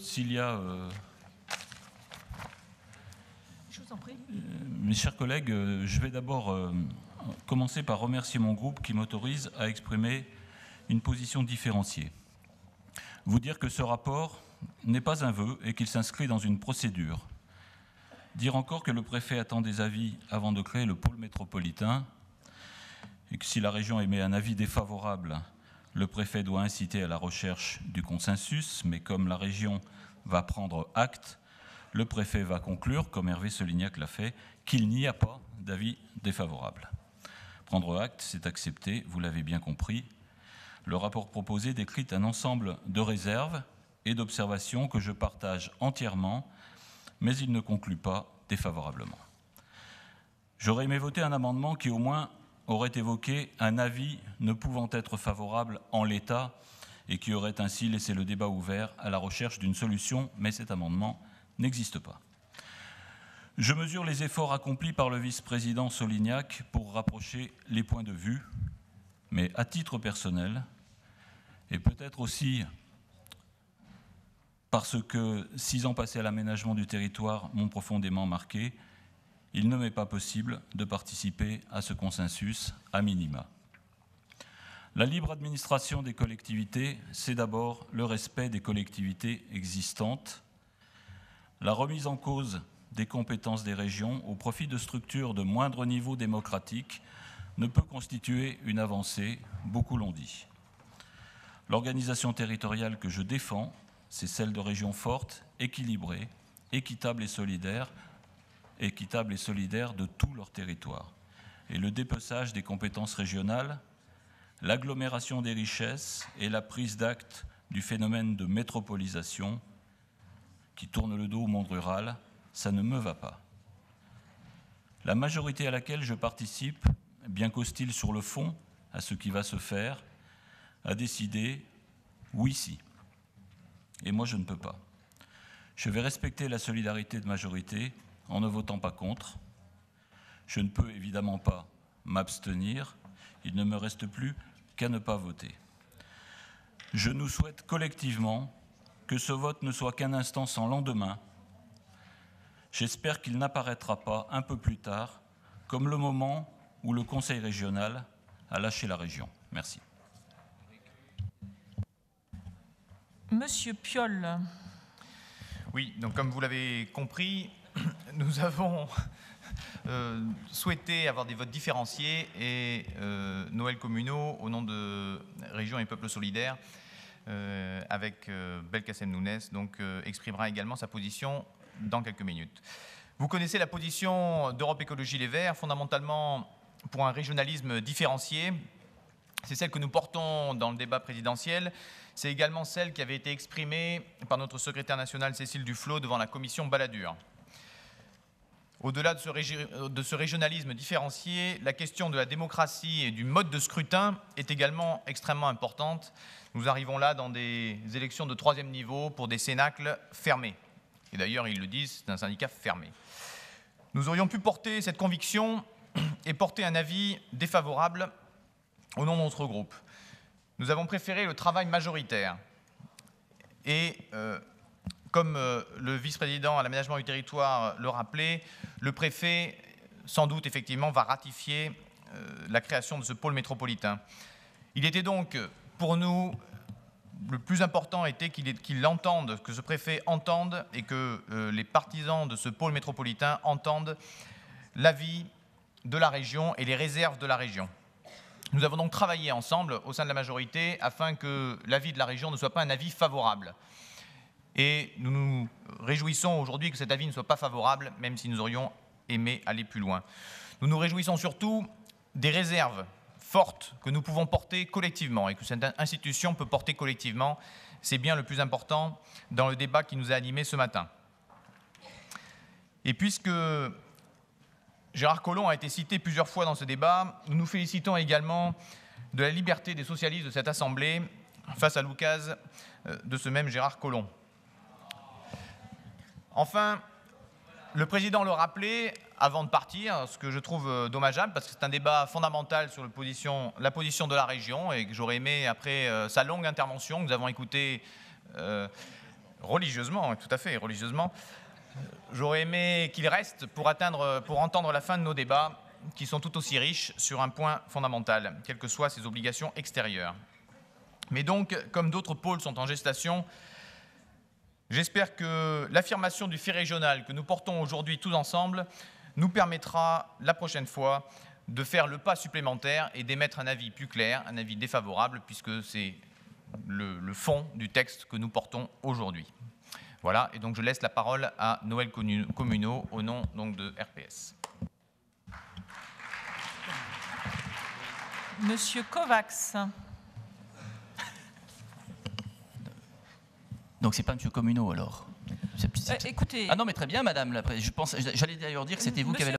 s'il y a... euh, Je vous en prie. Mes chers collègues, euh, je vais d'abord euh, commencer par remercier mon groupe qui m'autorise à exprimer une position différenciée. Vous dire que ce rapport n'est pas un vœu et qu'il s'inscrit dans une procédure. Dire encore que le préfet attend des avis avant de créer le pôle métropolitain et que si la région émet un avis défavorable, le préfet doit inciter à la recherche du consensus, mais comme la région va prendre acte, le préfet va conclure, comme Hervé Solignac l'a fait, qu'il n'y a pas d'avis défavorable. Prendre acte, c'est accepter, vous l'avez bien compris. Le rapport proposé décrit un ensemble de réserves et d'observations que je partage entièrement, mais il ne conclut pas défavorablement. J'aurais aimé voter un amendement qui au moins aurait évoqué un avis ne pouvant être favorable en l'état et qui aurait ainsi laissé le débat ouvert à la recherche d'une solution, mais cet amendement n'existe pas. Je mesure les efforts accomplis par le vice-président Solignac pour rapprocher les points de vue, mais à titre personnel, et peut-être aussi parce que six ans passés à l'aménagement du territoire m'ont profondément marqué, il ne m'est pas possible de participer à ce consensus à minima. La libre administration des collectivités, c'est d'abord le respect des collectivités existantes, la remise en cause des compétences des régions au profit de structures de moindre niveau démocratique ne peut constituer une avancée, beaucoup l'ont dit. L'organisation territoriale que je défends, c'est celle de régions fortes, équilibrées, équitables et solidaires, équitables et solidaires de tout leur territoire. Et le dépeçage des compétences régionales, l'agglomération des richesses et la prise d'acte du phénomène de métropolisation qui tourne le dos au monde rural, ça ne me va pas. La majorité à laquelle je participe, bien qu'hostile sur le fond à ce qui va se faire, a décidé oui si. Et moi je ne peux pas. Je vais respecter la solidarité de majorité en ne votant pas contre. Je ne peux évidemment pas m'abstenir. Il ne me reste plus qu'à ne pas voter. Je nous souhaite collectivement que ce vote ne soit qu'un instant sans lendemain. J'espère qu'il n'apparaîtra pas un peu plus tard comme le moment où le Conseil régional a lâché la région. Merci. Monsieur Piolle, Oui, donc comme vous l'avez compris, nous avons euh, souhaité avoir des votes différenciés et euh, Noël Communaux, au nom de Région et Peuples Solidaires, euh, avec Belkacem Nounès, donc exprimera également sa position dans quelques minutes. Vous connaissez la position d'Europe Écologie Les Verts, fondamentalement pour un régionalisme différencié. C'est celle que nous portons dans le débat présidentiel. C'est également celle qui avait été exprimée par notre secrétaire nationale Cécile Duflot devant la commission Balladur. Au-delà de, ce régionalisme différencié, la question de la démocratie et du mode de scrutin est également extrêmement importante. Nous arrivons là dans des élections de troisième niveau pour des cénacles fermés. Et d'ailleurs, ils le disent, c'est un syndicat fermé. Nous aurions pu porter cette conviction et porter un avis défavorable au nom de notre groupe. Nous avons préféré le travail majoritaire. Et euh, comme euh, le vice-président à l'aménagement du territoire le rappelait, le préfet, sans doute, effectivement, va ratifier euh, la création de ce pôle métropolitain. Il était donc, pour nous, le plus important était qu'il ait- qu'il entende, que ce préfet entende et que euh, les partisans de ce pôle métropolitain entendent l'avis de la région et les réserves de la région. Nous avons donc travaillé ensemble au sein de la majorité afin que l'avis de la région ne soit pas un avis favorable. Et nous nous réjouissons aujourd'hui que cet avis ne soit pas favorable, même si nous aurions aimé aller plus loin. Nous nous réjouissons surtout des réserves fortes que nous pouvons porter collectivement et que cette institution peut porter collectivement. C'est bien le plus important dans le débat qui nous a animés ce matin. Et puisque Gérard Collomb a été cité plusieurs fois dans ce débat. Nous nous félicitons également de la liberté des socialistes de cette Assemblée face à l'oukase euh, de ce même Gérard Collomb. Enfin, le président le rappelait avant de partir, ce que je trouve euh, dommageable, parce que c'est un débat fondamental sur la position de la région, et que j'aurais aimé, après euh, sa longue intervention, que nous avons écouté euh, religieusement, tout à fait, religieusement. J'aurais aimé qu'il reste pour entendre la fin de nos débats, qui sont tout aussi riches sur un point fondamental, quelles que soient ses obligations extérieures. Mais donc, comme d'autres pôles sont en gestation, j'espère que l'affirmation du fait régional que nous portons aujourd'hui tous ensemble nous permettra la prochaine fois de faire le pas supplémentaire et d'émettre un avis plus clair, un avis défavorable, puisque c'est le, fond du texte que nous portons aujourd'hui. Voilà, et donc je laisse la parole à Noël Communaux au nom donc, de RPS. Monsieur Kovacs. Donc c'est pas Monsieur Communaux alors euh, Écoutez. Ah non mais très bien Madame. Je pense, j'allais d'ailleurs dire que c'était vous qui avez